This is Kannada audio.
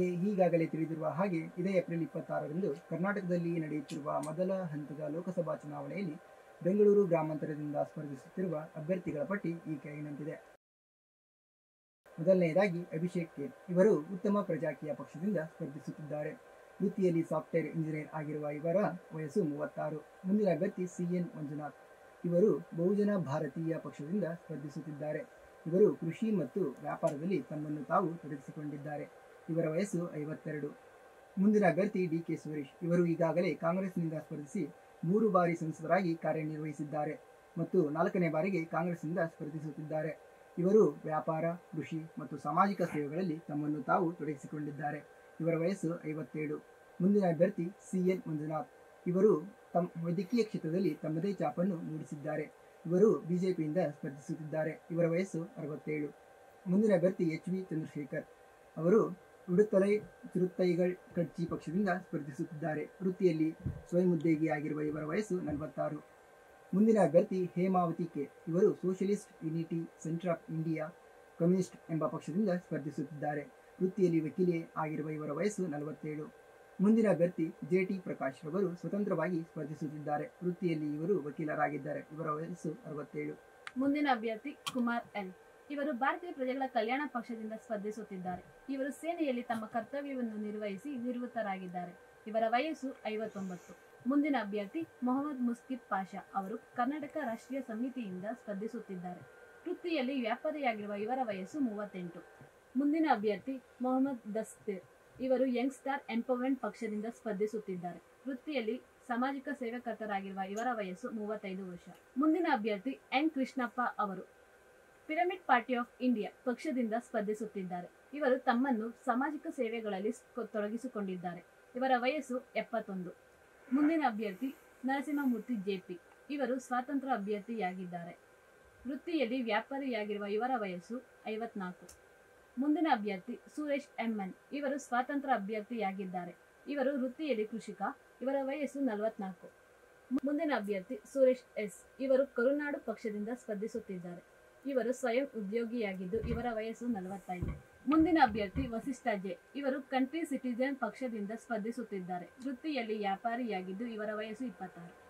ಈಗಾಗಲೇ ತಿಳಿದಿರುವ ಹಾಗೆ ಇದೇ ಏಪ್ರಿಲ್ ಇಪ್ಪತ್ತಾರರಂದು ಕರ್ನಾಟಕದಲ್ಲಿ ನಡೆಯುತ್ತಿರುವ ಮೊದಲ ಹಂತದ ಲೋಕಸಭಾ ಚುನಾವಣೆಯಲ್ಲಿ ಬೆಂಗಳೂರು ಗ್ರಾಮಾಂತರದಿಂದ ಸ್ಪರ್ಧಿಸುತ್ತಿರುವ ಅಭ್ಯರ್ಥಿಗಳ ಪಟ್ಟಿ ಈ ಕೆಳಗಿನಂತಿದೆ ಮೊದಲನೆಯದಾಗಿ ಅಭಿಷೇಕ್ ಕೆ. ಇವರು ಉತ್ತಮ ಪ್ರಜಾಕೀಯ ಪಕ್ಷದಿಂದ ಸ್ಪರ್ಧಿಸುತ್ತಿದ್ದಾರೆ. ವೃತ್ತಿಯಲ್ಲಿ ಸಾಫ್ಟ್ವೇರ್ ಇಂಜಿನಿಯರ್ ಆಗಿರುವ ಇವರ ವಯಸ್ಸು ಮೂವತ್ತಾರು. ಮುಂದಿನ ಅಭ್ಯರ್ಥಿ ಸಿಎನ್ ಮಂಜುನಾಥ್. ಇವರು ಬಹುಜನ ಭಾರತೀಯ ಪಕ್ಷದಿಂದ ಸ್ಪರ್ಧಿಸುತ್ತಿದ್ದಾರೆ. ಇವರು ಕೃಷಿ ಮತ್ತು ವ್ಯಾಪಾರದಲ್ಲಿ ತಮ್ಮನ್ನು ತಾವು ತೊಡಗಿಸಿಕೊಂಡಿದ್ದಾರೆ. ಇವರ ವಯಸ್ಸು ಐವತ್ತೆರಡು. ಮುಂದಿನ ಅಭ್ಯರ್ಥಿ ಡಿ ಕೆ ಸುರೇಶ್. ಇವರು ಈಗಾಗಲೇ ಕಾಂಗ್ರೆಸ್ನಿಂದ ಸ್ಪರ್ಧಿಸಿ ಮೂರು ಬಾರಿ ಸಂಸದರಾಗಿ ಕಾರ್ಯನಿರ್ವಹಿಸಿದ್ದಾರೆ ಮತ್ತು ನಾಲ್ಕನೇ ಬಾರಿಗೆ ಕಾಂಗ್ರೆಸ್ನಿಂದ ಸ್ಪರ್ಧಿಸುತ್ತಿದ್ದಾರೆ. ಇವರು ವ್ಯಾಪಾರ, ಕೃಷಿ ಮತ್ತು ಸಾಮಾಜಿಕ ಸೇವೆಗಳಲ್ಲಿ ತಮ್ಮನ್ನು ತಾವು ತೊಡಗಿಸಿಕೊಂಡಿದ್ದಾರೆ. ಇವರ ವಯಸ್ಸು ಐವತ್ತೇಳು. ಮುಂದಿನ ಅಭ್ಯರ್ಥಿ ಸಿ ಎನ್ ಮಂಜುನಾಥ್. ಇವರು ತಮ್ಮ ವೈದ್ಯಕೀಯ ಕ್ಷೇತ್ರದಲ್ಲಿ ತಮ್ಮದೇ ಚಾಪನ್ನು ಮೂಡಿಸಿದ್ದಾರೆ. ಇವರು ಬಿಜೆಪಿಯಿಂದ ಸ್ಪರ್ಧಿಸುತ್ತಿದ್ದಾರೆ. ಇವರ ವಯಸ್ಸು ಅರವತ್ತೇಳು. ಮುಂದಿನ ಅಭ್ಯರ್ಥಿ ಎಚ್ ವಿ ಚಂದ್ರಶೇಖರ್. ಅವರು ಉಡುತಲೈ ತಿರುತ್ತೈಗಳ್ ಕಡ್ಚಿ ಪಕ್ಷದಿಂದ ಸ್ಪರ್ಧಿಸುತ್ತಿದ್ದಾರೆ. ವೃತ್ತಿಯಲ್ಲಿ ಸ್ವಯಂ ಉದ್ಯೋಗಿಯಾಗಿರುವ ಇವರ ವಯಸ್ಸು ನಲವತ್ತಾರು. ಮುಂದಿನ ಅಭ್ಯರ್ಥಿ ಹೇಮಾವತಿ ಕೆ. ಇವರು socialist unity centre of India communist ಎಂಬ ಪಕ್ಷದಿಂದ ಸ್ಪರ್ಧಿಸುತ್ತಿದ್ದಾರೆ. ವೃತ್ತಿಯಲ್ಲಿ ವಕೀಲೆ ಆಗಿರುವ ಇವರ ವಯಸ್ಸು ನಲವತ್ತೇಳು. ಮುಂದಿನ ಅಭ್ಯರ್ಥಿ ಜೆ ಟಿ ಪ್ರಕಾಶ್ ಅವರು ಸ್ವತಂತ್ರವಾಗಿ ಸ್ಪರ್ಧಿಸುತ್ತಿದ್ದಾರೆ. ವೃತ್ತಿಯಲ್ಲಿ ಇವರು ವಕೀಲರಾಗಿದ್ದಾರೆ. ಇವರ ವಯಸ್ಸು ಅರವತ್ತೇಳು. ಮುಂದಿನ ಅಭ್ಯರ್ಥಿ ಕುಮಾರ್ ಎನ್. ಇವರು ಭಾರತೀಯ ಪ್ರಜೆಗಳ ಕಲ್ಯಾಣ ಪಕ್ಷದಿಂದ ಸ್ಪರ್ಧಿಸುತ್ತಿದ್ದಾರೆ. ಇವರು ಸೇನೆಯಲ್ಲಿ ತಮ್ಮ ಕರ್ತವ್ಯವನ್ನು ನಿರ್ವಹಿಸಿ ನಿವೃತ್ತರಾಗಿದ್ದಾರೆ ಇವರ ವಯಸ್ಸು ಐವತ್ತೊಂಬತ್ತು. ಮುಂದಿನ ಅಭ್ಯರ್ಥಿ ಮೊಹಮ್ಮದ್ ಮುಸ್ಕಿತ್ ಪಾಷಾ ಅವರು ಕರ್ನಾಟಕ ರಾಷ್ಟ್ರೀಯ ಸಮಿತಿಯಿಂದ ಸ್ಪರ್ಧಿಸುತ್ತಿದ್ದಾರೆ. ವೃತ್ತಿಯಲ್ಲಿ ವ್ಯಾಪಾರಿಯಾಗಿರುವ ಇವರ ವಯಸ್ಸು ಮೂವತ್ತೆಂಟು. ಮುಂದಿನ ಅಭ್ಯರ್ಥಿ ಮೊಹಮ್ಮದ್ ದಸ್ತೀರ್ ಇವರು ಯಂಗ್ ಸ್ಟಾರ್ ಎಂಪವರ್ಮೆಂಟ್ ಪಕ್ಷದಿಂದ ಸ್ಪರ್ಧಿಸುತ್ತಿದ್ದಾರೆ. ವೃತ್ತಿಯಲ್ಲಿ ಸಾಮಾಜಿಕ ಸೇವಕರ್ತರಾಗಿರುವ ಇವರ ವಯಸ್ಸು ಮೂವತ್ತೈದು ವರ್ಷ. ಮುಂದಿನ ಅಭ್ಯರ್ಥಿ ಎನ್ ಕೃಷ್ಣಪ್ಪ ಅವರು ಪಿರಮಿಡ್ ಪಾರ್ಟಿ ಆಫ್ ಇಂಡಿಯಾ ಪಕ್ಷದಿಂದ ಸ್ಪರ್ಧಿಸುತ್ತಿದ್ದಾರೆ. ಇವರು ತಮ್ಮನ್ನು ಸಾಮಾಜಿಕ ಸೇವೆಗಳಲ್ಲಿ ಸ್ಕ- ತೊಡಗಿಸಿಕೊಂಡಿದ್ದಾರೆ. ಇವರ ವಯಸ್ಸು ಎಪ್ಪತ್ತೊಂದು. ಮುಂದಿನ ಅಭ್ಯರ್ಥಿ ನರಸಿಂಹಮೂರ್ತಿ ಜೆಪಿ ಇವರು ಸ್ವಾತಂತ್ರ್ಯ ಅಭ್ಯರ್ಥಿಯಾಗಿದ್ದಾರೆ. ವೃತ್ತಿಯಲ್ಲಿ ವ್ಯಾಪಾರಿಯಾಗಿರುವ ಇವರ ವಯಸ್ಸು ಐವತ್ನಾಲ್ಕು. ಮುಂದಿನ ಅಭ್ಯರ್ಥಿ ಸುರೇಶ್ ಎಂಎನ್ ಇವರು ಸ್ವಾತಂತ್ರ್ಯ ಅಭ್ಯರ್ಥಿಯಾಗಿದ್ದಾರೆ. ಇವರು ವೃತ್ತಿಯಲ್ಲಿ ಕೃಷಿಕ, ಇವರ ವಯಸ್ಸು ನಲವತ್ನಾಲ್ಕು. ಮುಂದಿನ ಅಭ್ಯರ್ಥಿ ಸುರೇಶ್ ಎಸ್. ಇವರು ಕರುನಾಡು ಪಕ್ಷದಿಂದ ಸ್ಪರ್ಧಿಸುತ್ತಿದ್ದಾರೆ. ಇವರು ಸ್ವಯಂ ಉದ್ಯೋಗಿಯಾಗಿದ್ದು ಇವರ ವಯಸ್ಸು ನಲವತ್ತೈದು. ಮುಂದಿನ ಅಭ್ಯರ್ಥಿ ವಸಿಷ್ಠ ಜೆ. ಇವರು ಕಂಟ್ರಿ ಸಿಟಿಜನ್ ಪಕ್ಷದಿಂದ ಸ್ಪರ್ಧಿಸುತ್ತಿದ್ದಾರೆ. ವೃತ್ತಿಯಲ್ಲಿ ವ್ಯಾಪಾರಿಯಾಗಿದ್ದು ಇವರ ವಯಸ್ಸು ಇಪ್ಪತ್ತಾರು.